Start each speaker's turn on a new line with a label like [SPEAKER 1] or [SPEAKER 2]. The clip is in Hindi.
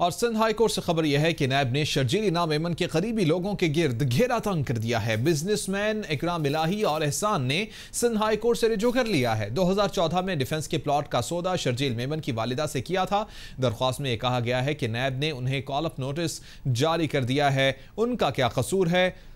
[SPEAKER 1] और सिंध हाई कोर्ट से खबर यह है कि नैब ने शर्जीली नाम एमन के करीबी लोगों के गिर्द घेरा तंग कर दिया है। बिजनेसमैन इकराम इलाही और एहसान ने सिंध हाई कोर्ट से रिजू कर लिया है। 2014 में डिफेंस के प्लॉट का सौदा शर्जील मेमन की वालिदा से किया था। दरख्वास्त में यह कहा गया है कि नैब ने उन्हें कॉल ऑफ़ नोटिस जारी कर दिया है। उनका क्या कसूर है?